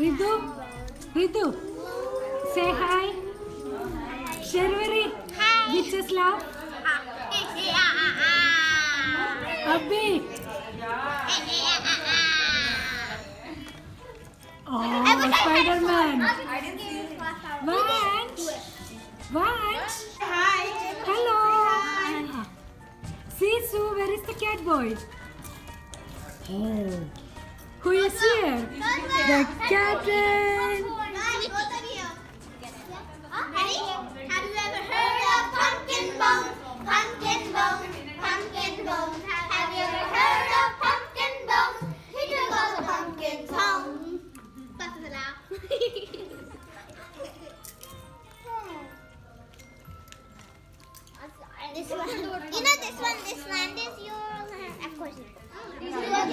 Ritu, Ritu, say hi. Sharvari, witches laugh. Abhi. Oh, Spider-Man. Vanch. Vanch. Hi. Hello. See, Sue, where is the cat boy? Oh. Who is here? The captain. Have you ever heard of pumpkin bones? Pumpkin bones, pumpkin bones. Have you ever heard of pumpkin bones? He took all the pumpkins home. That's it. This one, you know this one, this land is your, land, of course. Look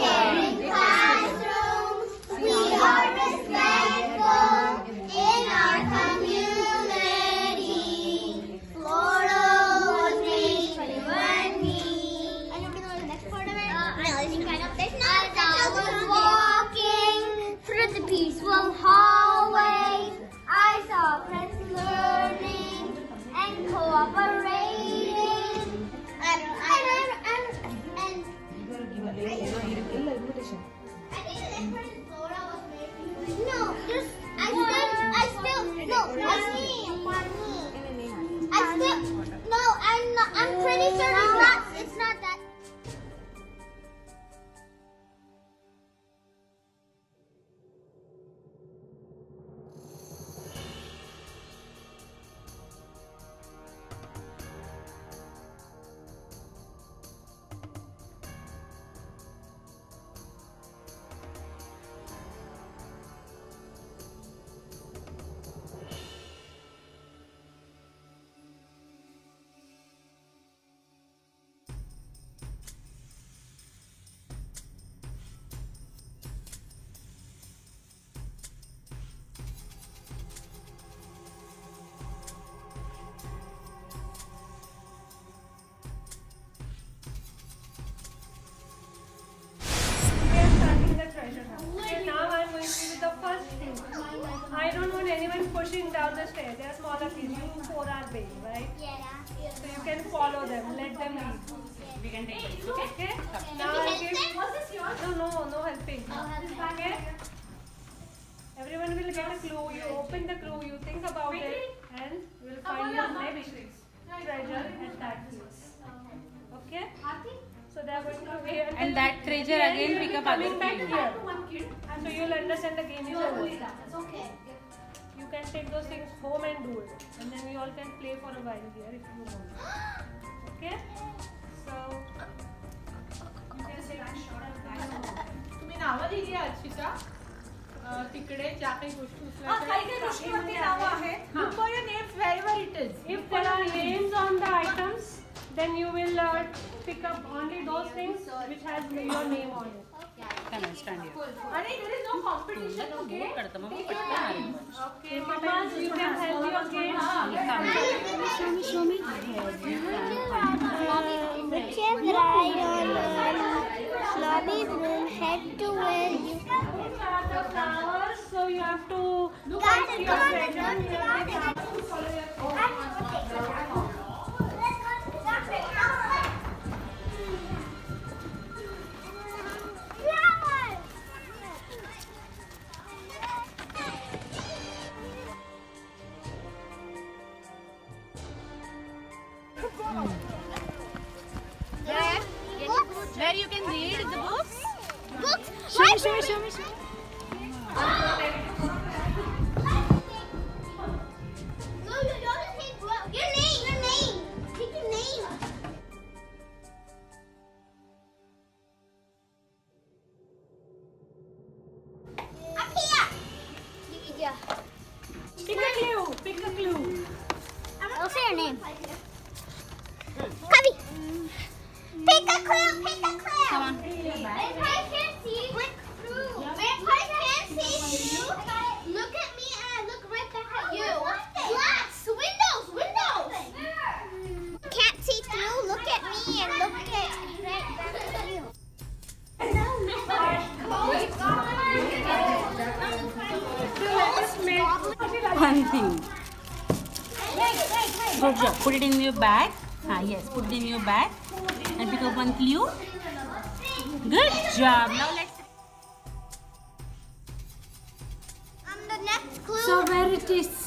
don't want anyone pushing down the stairs. They are smaller kids. You four are big, right? Yeah. So you can follow them. Let them lead. We can take it. Okay. Okay? Now we I help give. Was this yours? No, no, no helping. help Okay? Everyone will get a clue. You open the clue. You think about it, and you will find your next treasure at that place. Okay? So they are going to be until And that treasure again you will pick be up coming other back things. here. So you'll understand the game is over. Okay. You can take those things home and do it. And then we all can play for a while here if you want. Okay? So तुम्ही नावं लिहिली अर्चिता अं, तिकडे ज्या काही गोष्टी हा, काही काही गोष्टीवरती नावं आहेत. Look for your names wherever it is. if there are names on the items, then you will uh, pick up only those things which has your name on it. Come on, stand here. Honey, there is no competition, okay? Okay, Mama, you can help your Okay. Show me, show me. Put your bride on Mommy will head to where you so you have to look at your friend. Me, show me, show me, show me. No, you don't take your name. Your name. Take your name. Up here. Yeah. Pick a clue. Pick a clue. I'll say your name. Cubby. Pick a clue. Pick a clue. Come on. Vampire can't see. One thing. Good job. Put it in your bag. Ah, yes. Put it in your bag and pick up one clue. Good job. Now let's. Um, the next clue. So where it is?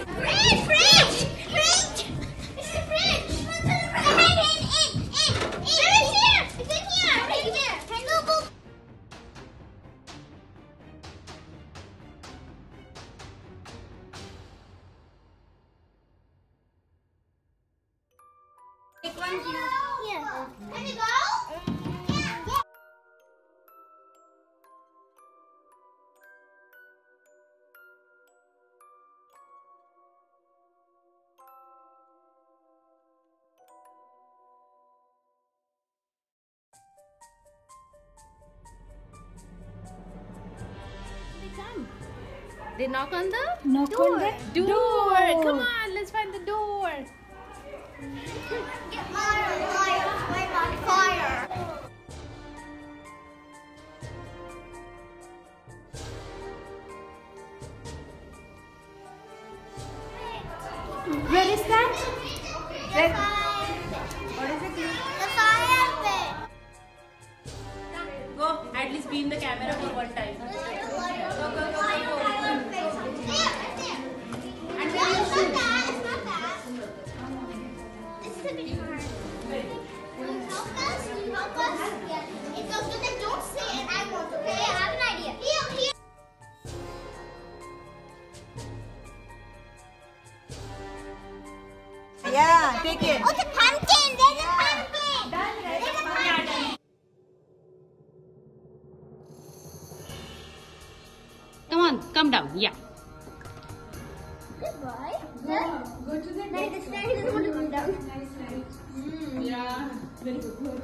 They knock on the Knock on the door. Come on, let's find the door. Get fire, fire, flame on fire. Where is that? Red. What is it? The fire pit. Go. At least be in the camera for one time. Go, go, go, pumpkin. Oh, the pumpkin. There's a pumpkin. There's a pumpkin. Come on, come down. Yeah. Good. Yeah. Go to the next. Nice, nice. Mm. Yeah. Very good. Good.